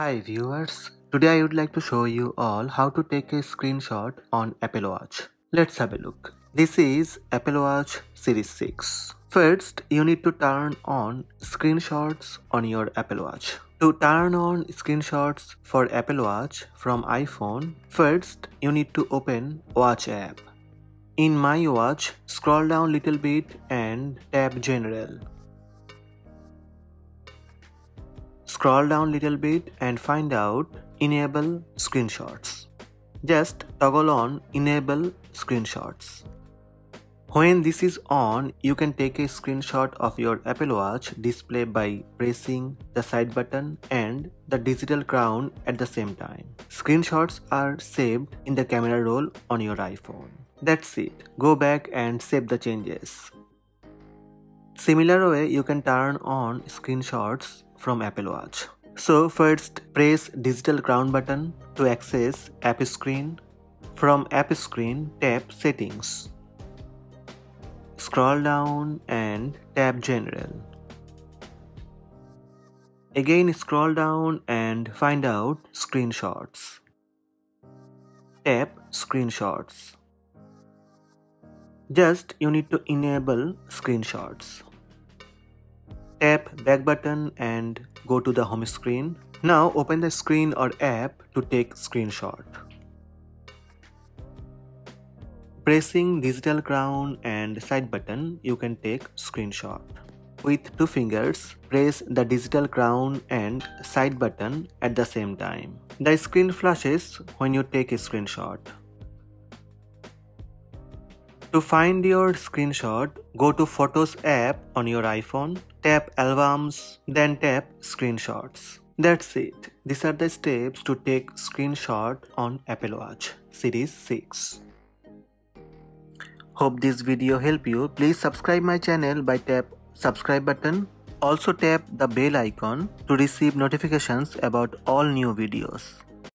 Hi viewers, today I would like to show you all how to take a screenshot on Apple Watch. Let's have a look. This is Apple Watch Series 6. First, you need to turn on screenshots on your Apple Watch. To turn on screenshots for Apple Watch from iPhone, first you need to open Watch app. In My Watch, scroll down little bit and tap General. Scroll down little bit and find out Enable Screenshots. Just toggle on Enable Screenshots. When this is on, you can take a screenshot of your Apple Watch display by pressing the side button and the digital crown at the same time. Screenshots are saved in the camera roll on your iPhone. That's it. Go back and save the changes. Similar way, you can turn on screenshots from Apple Watch. So first press digital crown button to access app screen. From app screen tap settings. Scroll down and tap general. Again scroll down and find out screenshots. Tap screenshots. Just you need to enable screenshots. Tap back button and go to the home screen. Now open the screen or app to take screenshot. Pressing digital crown and side button, you can take screenshot. With two fingers, press the digital crown and side button at the same time. The screen flashes when you take a screenshot. To find your screenshot, go to Photos app on your iPhone, tap Albums, then tap Screenshots. That's it. These are the steps to take screenshot on Apple Watch Series 6. Hope this video help you. Please subscribe my channel by tap subscribe button. Also tap the bell icon to receive notifications about all new videos.